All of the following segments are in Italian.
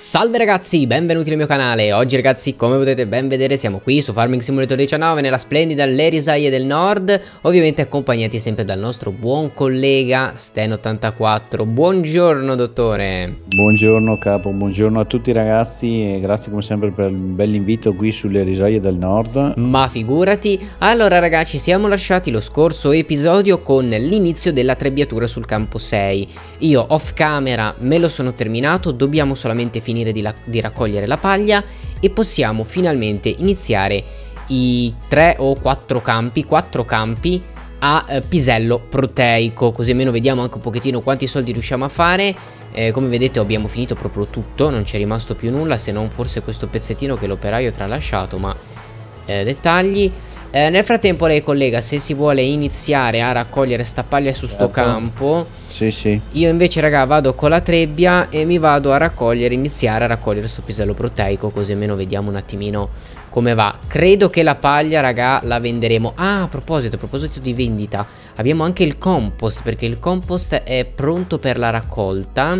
Salve ragazzi, benvenuti nel mio canale. Oggi ragazzi, come potete ben vedere, siamo qui su Farming Simulator 19 nella splendida Lerisaie del Nord, ovviamente accompagnati sempre dal nostro buon collega Sten84. Buongiorno dottore. Buongiorno capo, buongiorno a tutti ragazzi e grazie come sempre per il bell'invito qui sulle risaie del Nord. Ma figurati, allora ragazzi, siamo lasciati lo scorso episodio con l'inizio della trebbiatura sul campo 6. Io off camera me lo sono terminato, dobbiamo solamente finire di, di raccogliere la paglia e possiamo finalmente iniziare i 3 o 4 campi, 4 campi a eh, pisello proteico, così almeno vediamo anche un pochettino quanti soldi riusciamo a fare. Eh, come vedete abbiamo finito proprio tutto, non c'è rimasto più nulla se non forse questo pezzettino che l'operaio ha tralasciato, ma eh, dettagli. Eh, nel frattempo lei collega se si vuole iniziare a raccogliere sta paglia su sto certo. campo Sì sì. Io invece raga vado con la trebbia e mi vado a raccogliere, iniziare a raccogliere sto pisello proteico Così almeno vediamo un attimino come va. Credo che la paglia raga la venderemo. Ah a proposito, a proposito di vendita Abbiamo anche il compost perché il compost è pronto per la raccolta.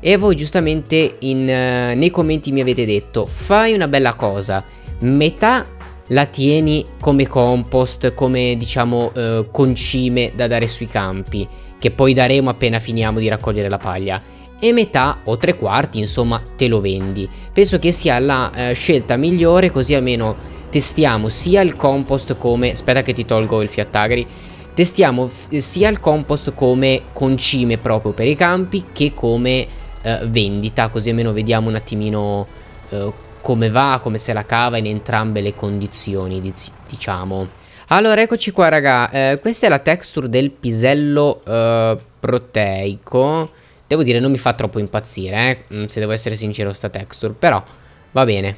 E voi giustamente in, uh, nei commenti mi avete detto Fai una bella cosa Metà la tieni come compost, come diciamo eh, concime da dare sui campi, che poi daremo appena finiamo di raccogliere la paglia. E metà o tre quarti, insomma, te lo vendi. Penso che sia la eh, scelta migliore, così almeno testiamo sia il compost come... Aspetta che ti tolgo il fiattagri. Testiamo sia il compost come concime proprio per i campi che come eh, vendita, così almeno vediamo un attimino eh, come va, come se la cava in entrambe le condizioni, diciamo. Allora, eccoci qua, raga. Eh, questa è la texture del pisello eh, proteico. Devo dire, non mi fa troppo impazzire, eh, mm, se devo essere sincero, sta texture. Però, va bene.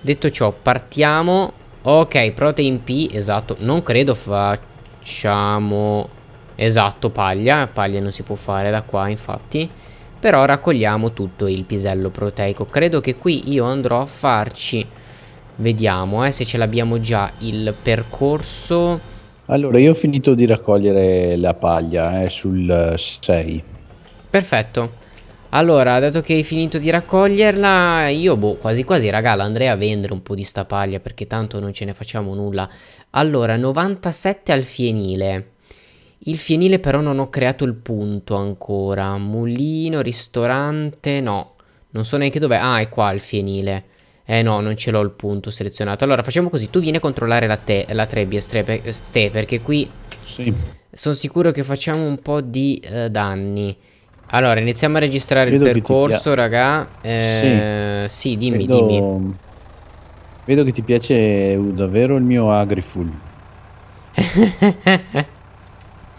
Detto ciò, partiamo. Ok, protein P, esatto. Non credo facciamo... Esatto, paglia. Paglia non si può fare da qua, infatti. Però raccogliamo tutto il pisello proteico. Credo che qui io andrò a farci... Vediamo eh, se ce l'abbiamo già il percorso. Allora, io ho finito di raccogliere la paglia eh, sul 6. Perfetto. Allora, dato che hai finito di raccoglierla, io boh, quasi quasi raga, andrei a vendere un po' di sta paglia perché tanto non ce ne facciamo nulla. Allora, 97 al fienile. Il fienile però non ho creato il punto ancora. Mulino, ristorante, no. Non so neanche dov'è. Ah, è qua il fienile. Eh no, non ce l'ho il punto selezionato. Allora facciamo così. Tu vieni a controllare la, te la trebbia, ste, ste, perché qui... Sì. Sono sicuro che facciamo un po' di uh, danni. Allora, iniziamo a registrare Vedo il percorso, raga. Eh, sì. sì, dimmi, Vedo... dimmi. Vedo che ti piace davvero il mio Agriful.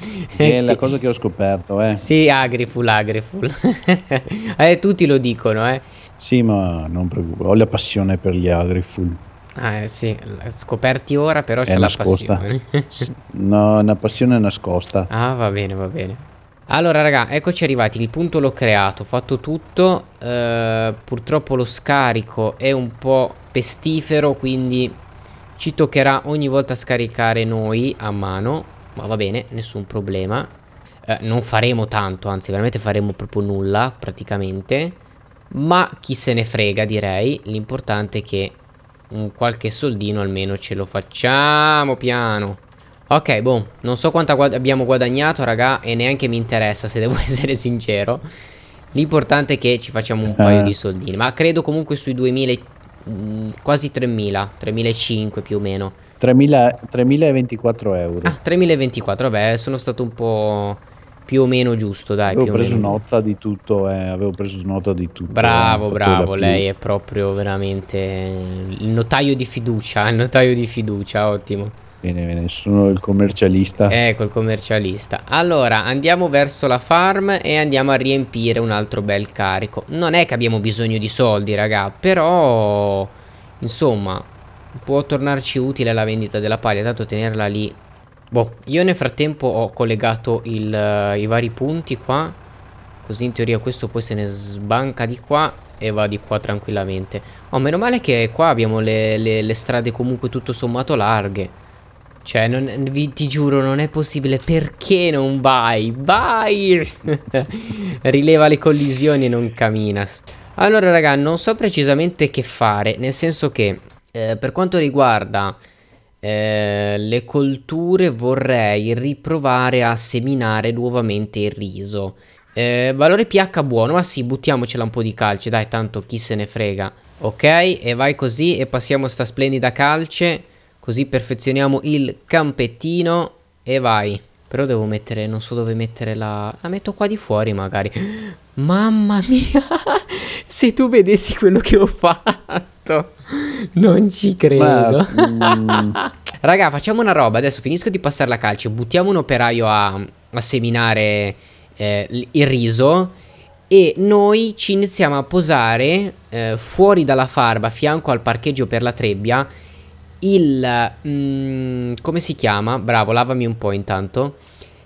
È sì. la cosa che ho scoperto, eh. Sì, Agriful, Agriful. eh, tutti lo dicono, eh. Sì, ma non preoccupo, ho la passione per gli Agriful. Ah, eh, sì, scoperti ora, però c'è la passione. no, una passione nascosta. Ah, va bene, va bene. Allora, raga, eccoci arrivati. Il punto l'ho creato, ho fatto tutto. Eh, purtroppo lo scarico è un po' pestifero, quindi ci toccherà ogni volta scaricare noi a mano. Ma va bene, nessun problema. Eh, non faremo tanto, anzi veramente faremo proprio nulla, praticamente. Ma chi se ne frega, direi. L'importante è che un qualche soldino almeno ce lo facciamo piano. Ok, boh, non so quanto guad abbiamo guadagnato, raga, e neanche mi interessa, se devo essere sincero. L'importante è che ci facciamo un paio eh. di soldini. Ma credo comunque sui 2000, mh, mm, quasi 3000, 3005 più o meno. 3024 euro. Ah, 3024, vabbè, sono stato un po' più o meno giusto, dai. Avevo preso nota di tutto, eh, avevo preso nota di tutto. Bravo, bravo, lei è proprio veramente il notaio di fiducia, il notaio di fiducia, ottimo. Bene, bene, sono il commercialista. Ecco, il commercialista. Allora, andiamo verso la farm e andiamo a riempire un altro bel carico. Non è che abbiamo bisogno di soldi, raga, però... Insomma, Può tornarci utile la vendita della paglia, tanto tenerla lì. Boh, io nel frattempo ho collegato il, uh, i vari punti qua. Così in teoria questo poi se ne sbanca di qua e va di qua tranquillamente. Oh, meno male che qua abbiamo le, le, le strade comunque tutto sommato larghe. Cioè, non, vi, ti giuro, non è possibile. Perché non vai? Vai! Rileva le collisioni e non cammina. Allora raga, non so precisamente che fare, nel senso che eh, per quanto riguarda eh, le colture vorrei riprovare a seminare nuovamente il riso. Eh, valore pH buono, ma sì, buttiamocela un po' di calce, dai, tanto chi se ne frega. Ok, e vai così e passiamo sta splendida calce, così perfezioniamo il campettino e vai. Però devo mettere, non so dove mettere la... La metto qua di fuori magari. Mamma mia, se tu vedessi quello che ho fatto. Non ci credo. Ma, mm. Raga, facciamo una roba. Adesso finisco di passare la calce. Buttiamo un operaio a, a seminare eh, il riso. E noi ci iniziamo a posare eh, fuori dalla farba, fianco al parcheggio per la trebbia, il... Mm, come si chiama? Bravo, lavami un po' intanto.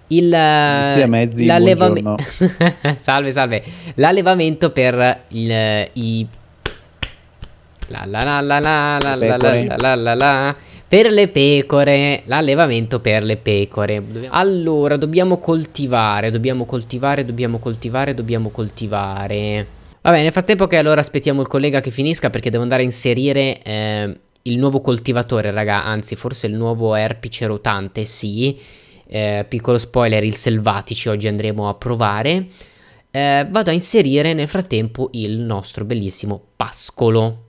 Il... L'allevamento... salve, salve. L'allevamento per il, i... La la la la la la la la la la la per le pecore, l'allevamento per le pecore. Allora, dobbiamo coltivare, dobbiamo coltivare, dobbiamo coltivare, dobbiamo coltivare. Vabbè, nel frattempo che allora aspettiamo il collega che finisca perché devo andare a inserire eh, il nuovo coltivatore, raga, anzi forse il nuovo erpice rotante, sì. Eh, piccolo spoiler, il selvatici oggi andremo a provare. Eh, vado a inserire nel frattempo il nostro bellissimo pascolo.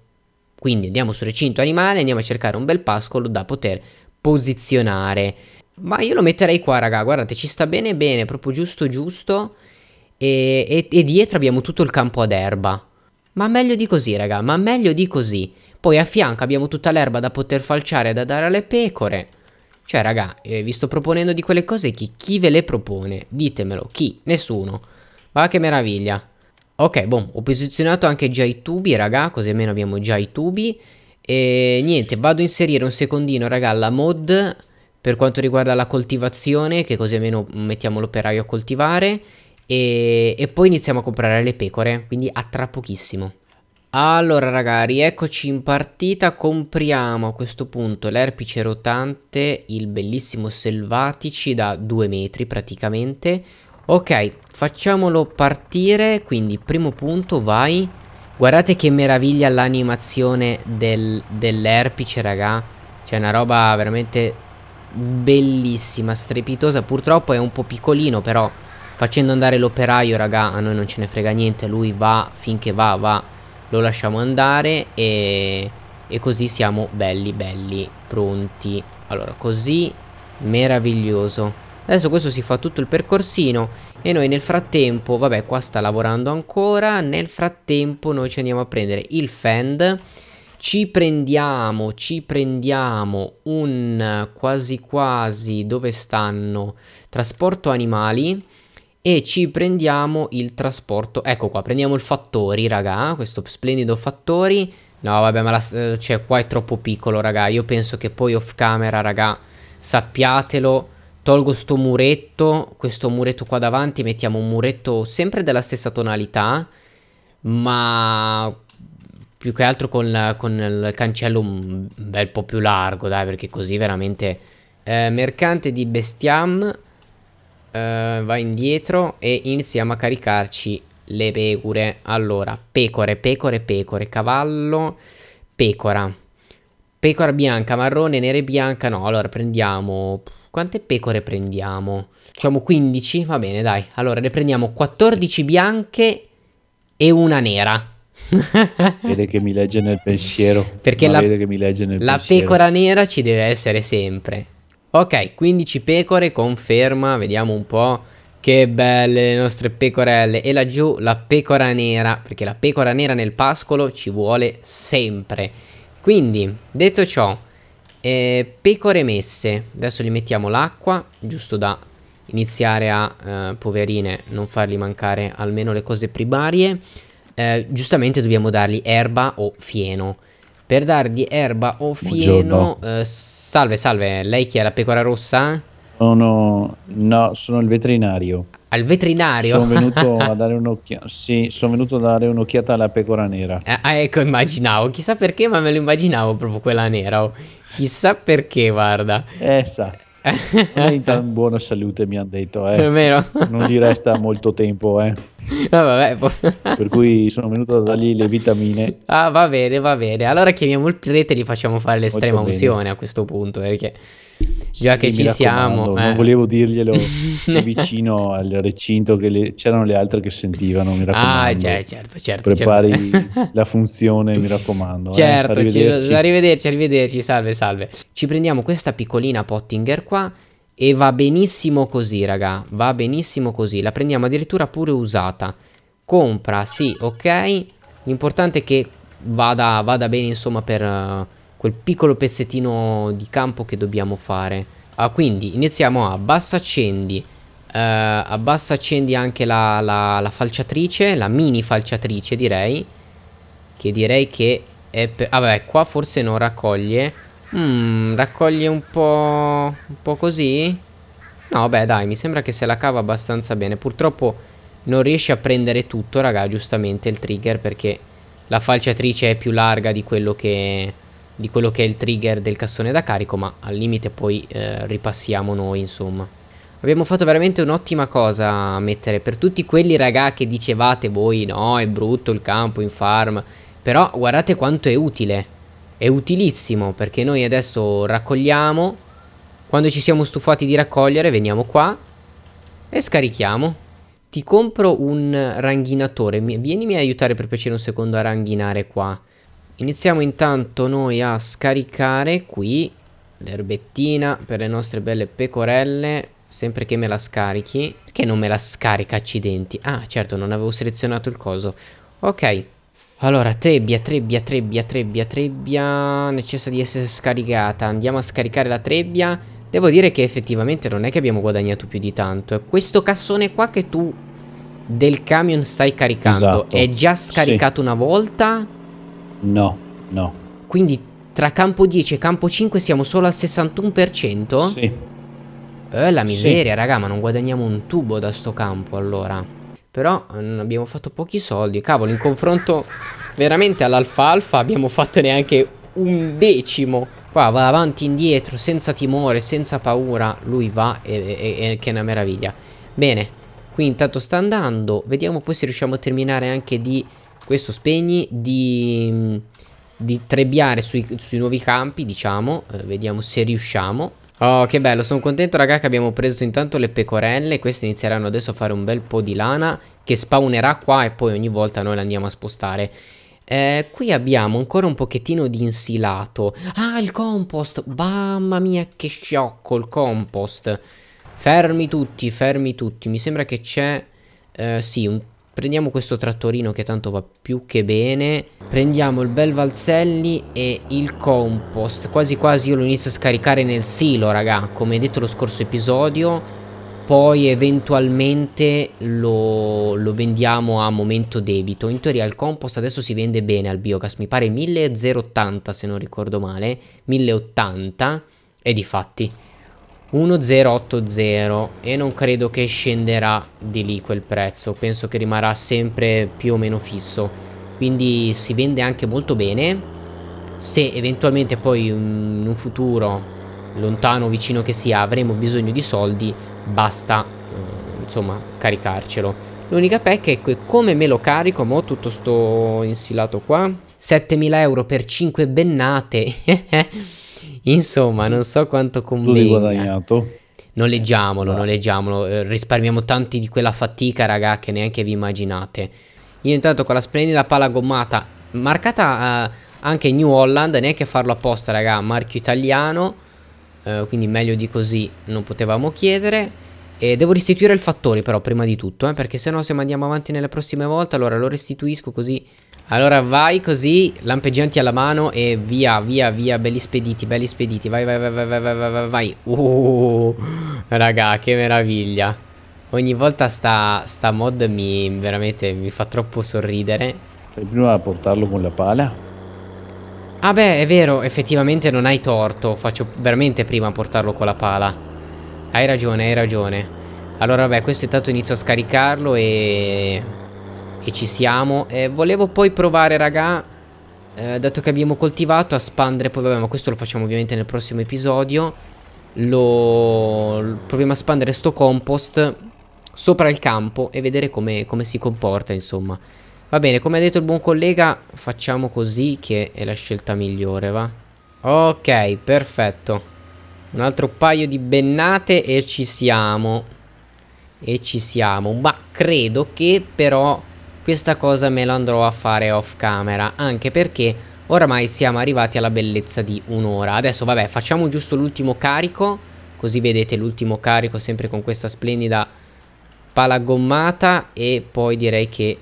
Quindi andiamo sul recinto animale, andiamo a cercare un bel pascolo da poter posizionare. Ma io lo metterei qua, raga, guardate, ci sta bene bene, proprio giusto giusto. E, e, e dietro abbiamo tutto il campo ad erba. Ma meglio di così, raga, ma meglio di così. Poi a fianco abbiamo tutta l'erba da poter falciare e da dare alle pecore. Cioè, raga, eh, vi sto proponendo di quelle cose chi, chi ve le propone? Ditemelo, chi? Nessuno. Va che meraviglia. Ok, boh, ho posizionato anche già i tubi, raga, così almeno abbiamo già i tubi. E niente, vado a inserire un secondino, raga, la mod per quanto riguarda la coltivazione, che così almeno mettiamo l'operaio a coltivare. E, e poi iniziamo a comprare le pecore, quindi a tra pochissimo. Allora ragazzi, eccoci in partita, compriamo a questo punto l'erpice rotante, il bellissimo selvatici da 2 metri praticamente Ok, facciamolo partire, quindi primo punto, vai. Guardate che meraviglia l'animazione del, dell'erpice, raga. C'è una roba veramente bellissima, strepitosa. Purtroppo è un po' piccolino, però facendo andare l'operaio, raga, a noi non ce ne frega niente. Lui va, finché va, va, lo lasciamo andare e, e così siamo belli, belli, pronti. Allora, così, meraviglioso. Adesso questo si fa tutto il percorsino e noi nel frattempo, vabbè qua sta lavorando ancora, nel frattempo noi ci andiamo a prendere il fend, ci prendiamo, ci prendiamo un quasi quasi, dove stanno? Trasporto animali e ci prendiamo il trasporto, ecco qua, prendiamo il fattori raga, questo splendido fattori, no vabbè ma la, cioè qua è troppo piccolo raga, io penso che poi off camera raga, sappiatelo, Tolgo sto muretto, questo muretto qua davanti, mettiamo un muretto sempre della stessa tonalità, ma più che altro con, con il cancello un bel po' più largo, dai, perché così veramente... Eh, mercante di bestiam, eh, va indietro e iniziamo a caricarci le pecore. Allora, pecore, pecore, pecore, cavallo, pecora. Pecora bianca, marrone, nera e bianca, no, allora prendiamo quante pecore prendiamo? Facciamo 15? Va bene, dai. Allora, ne prendiamo 14 bianche e una nera. vede che mi legge nel pensiero. Perché la, nel la pensiero. pecora nera ci deve essere sempre. Ok, 15 pecore, conferma. Vediamo un po'. Che belle le nostre pecorelle. E laggiù la pecora nera. Perché la pecora nera nel pascolo ci vuole sempre. Quindi, detto ciò, eh, pecore messe, adesso gli mettiamo l'acqua, giusto da iniziare a, eh, poverine, non fargli mancare almeno le cose primarie. Eh, giustamente dobbiamo dargli erba o fieno. Per dargli erba o fieno... Eh, salve, salve, lei chi è la pecora rossa? Sono... no, sono il veterinario. Al veterinario? Sono venuto a dare un'occhiata. Sì, sono venuto a dare un'occhiata alla pecora nera. Eh, ah, ecco, immaginavo. Chissà perché, ma me lo immaginavo proprio quella nera. Oh. Chissà perché, guarda. Eh, sa. Lei in buona salute mi hanno detto, eh. Non gli resta molto tempo, eh. Ah, vabbè, poi... per cui sono venuto a dargli le vitamine. Ah, va bene, va bene. Allora chiamiamo il prete e gli facciamo fare l'estrema unzione a questo punto, perché già Sì, che ci siamo... eh. Non volevo dirglielo vicino al recinto, che le- c'erano le altre che sentivano, mi raccomando. Ah, cioè, certo, certo. Prepari certo. la funzione, mi raccomando. eh. Certo, ci- Arrivederci. arrivederci, arrivederci, salve, salve. Ci prendiamo questa piccolina Pottinger qua e va benissimo così, raga, va benissimo così. La prendiamo addirittura pure usata. Compra, sì, ok. L'importante è che vada, vada bene, insomma, per eh, quel piccolo pezzettino di campo che dobbiamo fare. Ah, quindi iniziamo a bassa accendi. eh, a bassa accendi anche la, la, la falciatrice, la mini falciatrice direi. Che direi che è per... Ah vabbè, qua forse non raccoglie. Mm, raccoglie un po'... un po' così? No, beh, dai, mi sembra che se la cava abbastanza bene. Purtroppo non riesce a prendere tutto, raga, giustamente il trigger perché la falciatrice è più larga di quello che di quello che è il trigger del cassone da carico, ma al limite poi eh, ripassiamo noi, insomma. Abbiamo fatto veramente un'ottima cosa a mettere per tutti quelli raga che dicevate voi, no, è brutto il campo in farm, però guardate quanto è utile. È utilissimo perché noi adesso raccogliamo, quando ci siamo stufati di raccogliere veniamo qua e scarichiamo. Ti compro un ranghinatore, mi- vienimi a aiutare per piacere un secondo a ranghinare qua. Iniziamo intanto noi a scaricare qui l'erbettina per le nostre belle pecorelle, sempre che me la scarichi. Perché non me la scarica accidenti? Ah, certo, non avevo selezionato il coso. Ok. Allora, trebbia, trebbia, trebbia, trebbia, trebbia, necessita di essere scaricata. Andiamo a scaricare la trebbia. Devo dire che effettivamente non è che abbiamo guadagnato più di tanto. È questo cassone qua che tu del camion stai caricando. Esatto. È già scaricato una volta. No, no. Quindi tra campo 10 e campo 5 siamo solo al 61%? Sì. Eh, la Sì. miseria, raga, ma non guadagniamo un tubo da sto campo allora. Però non abbiamo fatto pochi soldi. Cavolo, in confronto veramente all'alfalfa abbiamo fatto neanche un decimo. Qua va avanti e indietro, senza timore, senza paura. Lui va e, e- e- che è una meraviglia. Bene, qui intanto sta andando. Vediamo poi se riusciamo a terminare anche di... Questo spegni, di... Di trebbiare sui, sui nuovi campi, diciamo. Eh, vediamo se riusciamo. Oh, che bello, sono contento raga che abbiamo preso intanto le pecorelle. Queste inizieranno adesso a fare un bel po' di lana Che spawnerà qua e poi ogni volta noi la andiamo a spostare. Eh, Qui abbiamo ancora un pochettino di insilato. Ah, il compost! Mamma mia che sciocco il compost. Fermi tutti, fermi tutti. Mi sembra che c'è eh, Sì, un Prendiamo questo trattorino che tanto va più che bene. Prendiamo il bel Valzelli e il compost. Quasi quasi io lo inizio a scaricare nel silo, raga. Come detto lo scorso episodio. Poi eventualmente lo, lo vendiamo a momento debito. In teoria il compost adesso si vende bene al biogas. Mi pare 1080 se non ricordo male. 1080. E di fatti 1080 e non credo che scenderà di lì quel prezzo, penso che rimarrà sempre più o meno fisso, quindi si vende anche molto bene, se eventualmente poi mm, in un futuro lontano o vicino che sia avremo bisogno di soldi, basta eh, insomma caricarcelo. L'unica pecca è che come me lo carico, mo tutto sto insilato qua, 7000 euro per 5 bennate. Insomma, non so quanto convenga. guadagnato. Noleggiamolo, noleggiamolo. eh, risparmiamo tanti di quella fatica, raga, che neanche vi immaginate. Io intanto con la splendida pala gommata, marcata eh, anche New Holland, neanche a farlo apposta, raga, marchio italiano. eh, quindi meglio di così non potevamo chiedere. E devo restituire il fattore però prima di tutto, eh, perché se no se andiamo avanti nelle prossime volte, allora lo restituisco così. Allora vai così, lampeggianti alla mano e via, via, via, belli spediti, belli spediti. Vai, vai, vai, vai, vai, vai, vai, vai. Uh, raga, che meraviglia. Ogni volta sta, sta mod mi veramente mi fa troppo sorridere. Fai prima a portarlo con la pala. Ah beh, è vero, effettivamente non hai torto. Faccio veramente prima a portarlo con la pala. Hai ragione, hai ragione. Allora, vabbè, questo intanto inizio a scaricarlo e... E ci siamo. E volevo poi provare, raga, eh, dato che abbiamo coltivato, a spandere poi, vabbè, ma questo lo facciamo ovviamente nel prossimo episodio. Lo... Proviamo a spandere sto compost sopra il campo e vedere come, come si comporta, insomma. Va bene, come ha detto il buon collega, facciamo così che è la scelta migliore, va? Ok, perfetto. Un altro paio di bennate e ci siamo. E ci siamo. Ma credo che però questa cosa me la andrò a fare off camera. Anche perché oramai siamo arrivati alla bellezza di un'ora. Adesso vabbè, facciamo giusto l'ultimo carico. Così vedete l'ultimo carico sempre con questa splendida pala gommata. E poi direi che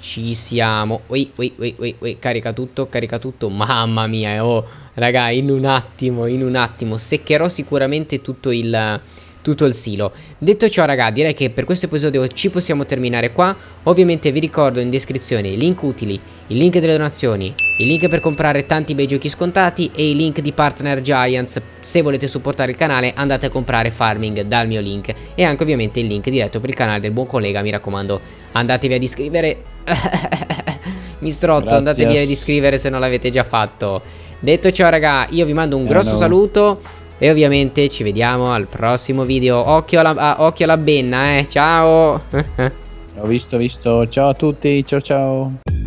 ci siamo. Ui, ui, ui, ui, ui. Carica tutto, carica tutto. Mamma mia, oh, raga, in un attimo, in un attimo. Seccherò sicuramente tutto il tutto il silo. Detto ciò raga, direi che per questo episodio ci possiamo terminare qua. Ovviamente vi ricordo in descrizione i link utili, il link delle donazioni, il link per comprare tanti bei giochi scontati e i link di Partner Giants. Se volete supportare il canale andate a comprare Farming dal mio link e anche ovviamente il link diretto per il canale del buon collega, mi raccomando andatevi ad iscrivere. mi strozzo, Grazie. andatevi ad iscrivere se non l'avete già fatto. Detto ciò raga, io vi mando un grosso saluto e ovviamente ci vediamo al prossimo video. Occhio alla, ah, occhio alla benna, eh. Ciao. ho visto, visto. Ciao a tutti. Ciao ciao.